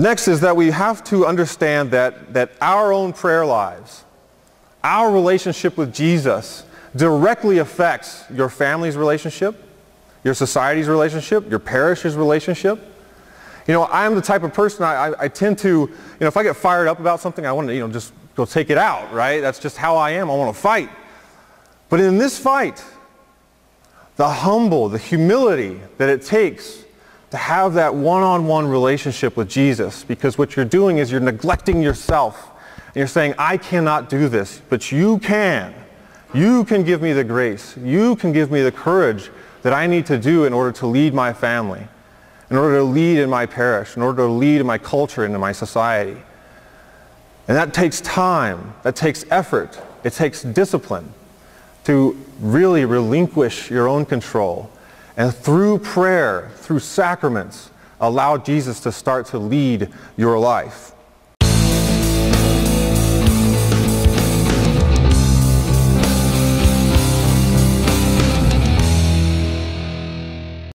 Next is that we have to understand that, that our own prayer lives, our relationship with Jesus directly affects your family's relationship, your society's relationship, your parish's relationship. You know, I am the type of person, I, I, I, tend to, you know, if I get fired up about something, I want to, you know, just go take it out, right? That's just how I am. I want to fight. But in this fight, the humble, the humility that it takes to have that one-on-one relationship with Jesus because what you're doing is you're neglecting yourself and you're saying, I cannot do this, but you can. You can give me the grace. You can give me the courage that I need to do in order to lead my family, in order to lead in my parish, in order to lead in my culture and in my society. And that takes time. That takes effort. It takes discipline to really relinquish your own control and through prayer, through sacraments, allow Jesus to start to lead your life.